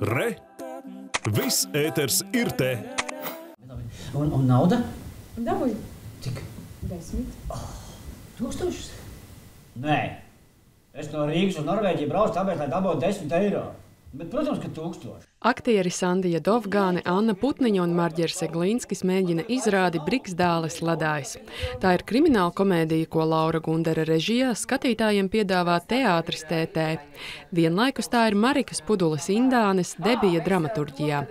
Re! Viss ēters ir te! Un, un nauda? Dabūju Cik? desmit. Tūkstošus? Nē. Es no Rīgas uz Norvēģiju braucu, tāpēc, lai dabūtu 10 eiro. Bet, protams, ka tūkstoši. Aktieri Sandija Dovgāne, Anna Putniņa un Marģers Eglīnskis mēģina izrādi Briksdāles ledājs. Tā ir krimināla komēdija, ko Laura Gundera režijā skatītājiem piedāvā teātris TT. Vienlaikus tā ir Marikas Pudulas Indānes debija dramaturģijā.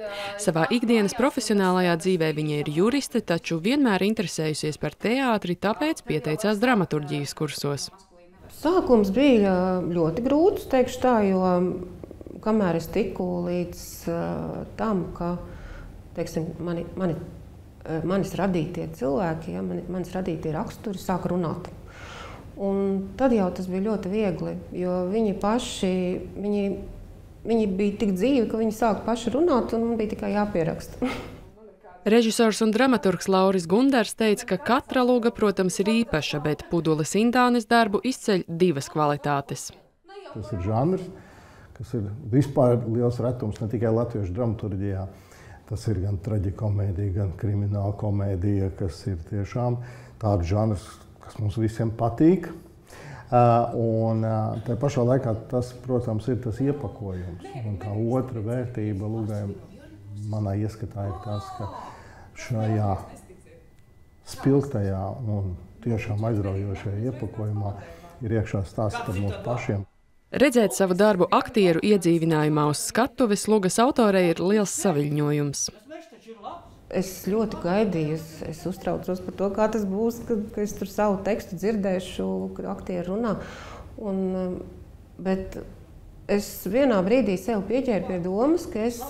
Savā ikdienas profesionālajā dzīvē viņa ir juriste, taču vienmēr interesējusies par teātri, tāpēc pieteicās dramaturģijas kursos. Sākums bija ļoti grūts, teikšu tā, jo kamēr es tiku līdz uh, tam, ka teiksim, mani, mani, manis radītie cilvēki, ja, mani, manis radītie raksturi sāk runāt. Un tad jau tas bija ļoti viegli, jo viņi paši viņi, viņi bija tik dzīvi, ka viņi sāka paši runāt, un man bija tikai jāpieraksta. Režisors un dramaturgs Lauris Gundars teica, ka katra lūga, protams, ir īpaša, bet Pudulas Indānes darbu izceļ divas kvalitātes. Tas ir žanrs, kas ir vispār liels retums ne tikai latviešu dramaturgijā. Tas ir gan traģikomēdija, gan krimināla komēdija, kas ir tiešām tāds žanrs, kas mums visiem patīk. Uh, un uh, tā pašā laikā tas, protams, ir tas iepakojums. Un tā otra vērtība lūgājiem manā ieskatā ir tas, ka šajā spilgtajā un tiešām aizraujošajā iepakojumā ir iekšā stāsts par mums pašiem. Redzēt savu darbu aktieru iedzīvinājumā uz skatuves Lūgas autorei ir liels saviņojums. Es ļoti gaidīju, es, es uztraucos par to, kā tas būs, kad, kad es tur savu tekstu dzirdēšu, kad aktieri runā. Un, um, bet es vienā brīdī sev pieķēru pie domas, ka es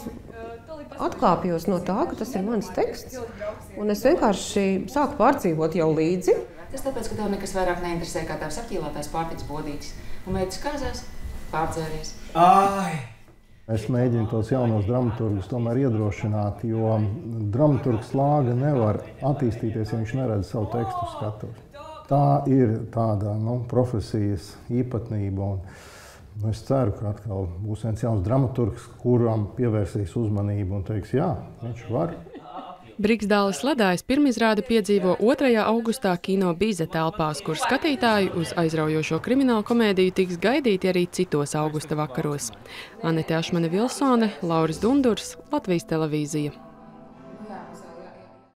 atkāpjos no tā, ka tas ir mans teksts. Un es vienkārši sāku pārdzīvot jau līdzi. Tas tāpēc, ka tev nekas vairāk neinteresē kā tavs apķīlātais pārtiks bodītis. Un meitas kāzās pārdzēries. Ai! Es mēģinu tos jaunos dramaturgus tomēr iedrošināt, jo dramaturgs slāga nevar attīstīties, ja viņš neredz savu tekstu skatuves. Tā ir tāda nu, profesijas īpatnība. Un, nu, es ceru, ka atkal būs viens jauns dramaturgs, kuram pievērsīs uzmanību un teiks, jā, viņš var. Briksdāles ledājs pirmizrādi piedzīvo 2. augustā kino bīze telpās, kur skatītāji uz aizraujošo kriminālu komēdiju tiks gaidīti arī citos augusta vakaros. Anete Ašmane Vilsone, Lauris Dundurs, Latvijas televīzija.